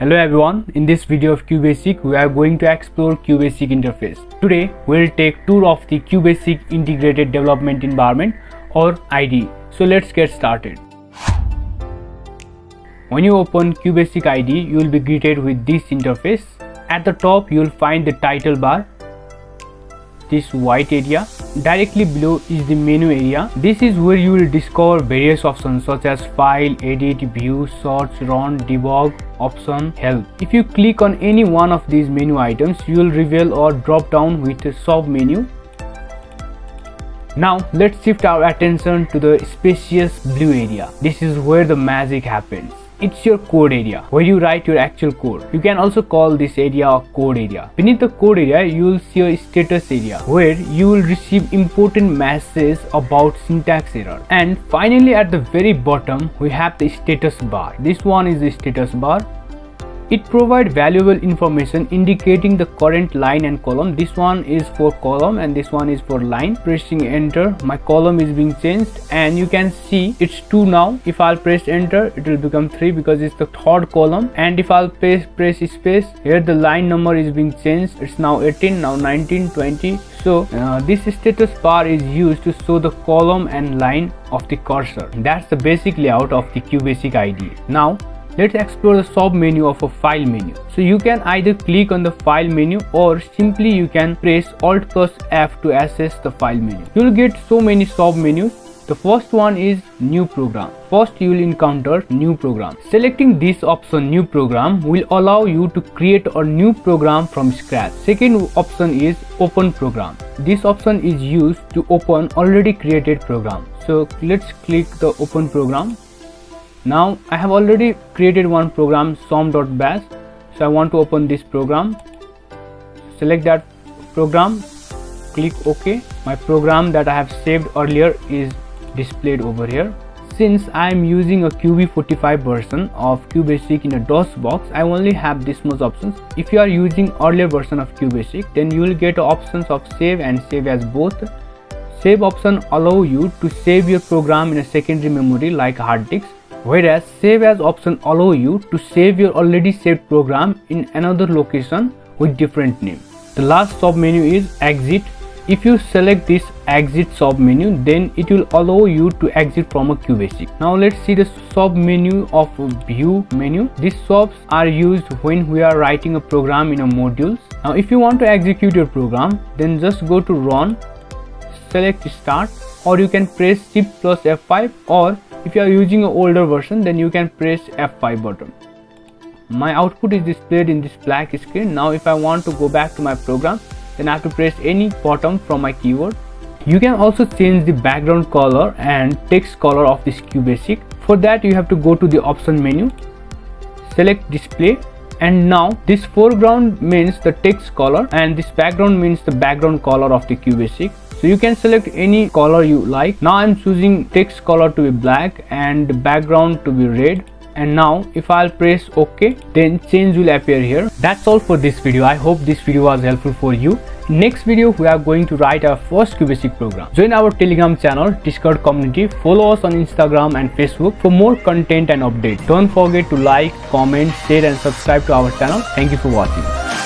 Hello everyone, in this video of QBasic we are going to explore QBasic interface. Today we'll take tour of the QBasic Integrated Development Environment or IDE. So let's get started. When you open QBasic IDE, you will be greeted with this interface. At the top you will find the title bar this white area. Directly below is the menu area. This is where you will discover various options such as file, edit, view, search, run, debug, option, help. If you click on any one of these menu items, you will reveal or drop down with a sub menu. Now let's shift our attention to the spacious blue area. This is where the magic happens it's your code area where you write your actual code. You can also call this area a code area. Beneath the code area, you will see a status area where you will receive important messages about syntax error. And finally at the very bottom, we have the status bar. This one is the status bar it provides valuable information indicating the current line and column. This one is for column and this one is for line. Pressing enter, my column is being changed and you can see it's 2 now. If I'll press enter, it will become 3 because it's the third column. And if I'll press, press space, here the line number is being changed. It's now 18, now 19, 20. So uh, this status bar is used to show the column and line of the cursor. That's the basic layout of the QBasic IDE. Now Let's explore the sub menu of a file menu. So you can either click on the file menu or simply you can press alt plus F to access the file menu. You'll get so many sub menus. The first one is new program. First you will encounter new program. Selecting this option new program will allow you to create a new program from scratch. Second option is open program. This option is used to open already created program. So let's click the open program now I have already created one program som.bash so I want to open this program. Select that program. Click OK. My program that I have saved earlier is displayed over here. Since I am using a QB45 version of QBasic in a DOS box, I only have this much options. If you are using earlier version of QBasic, then you will get options of save and save as both. Save option allow you to save your program in a secondary memory like hard disk whereas save as option allow you to save your already saved program in another location with different name. The last sub menu is exit. If you select this exit sub menu then it will allow you to exit from a QBasic. Now let's see the sub menu of view menu. These subs are used when we are writing a program in a modules. Now if you want to execute your program then just go to run, select start or you can press shift plus F5 or if you are using an older version then you can press F5 button. My output is displayed in this black screen. Now if I want to go back to my program then I have to press any button from my keyboard. You can also change the background color and text color of this QBasic. For that you have to go to the option menu, select display and now this foreground means the text color and this background means the background color of the QBasic so you can select any color you like. Now i'm choosing text color to be black and background to be red. And now if i'll press ok then change will appear here. That's all for this video. I hope this video was helpful for you. Next video we are going to write our first QBasic program. Join our telegram channel discord community. Follow us on instagram and facebook for more content and updates. Don't forget to like comment share and subscribe to our channel. Thank you for watching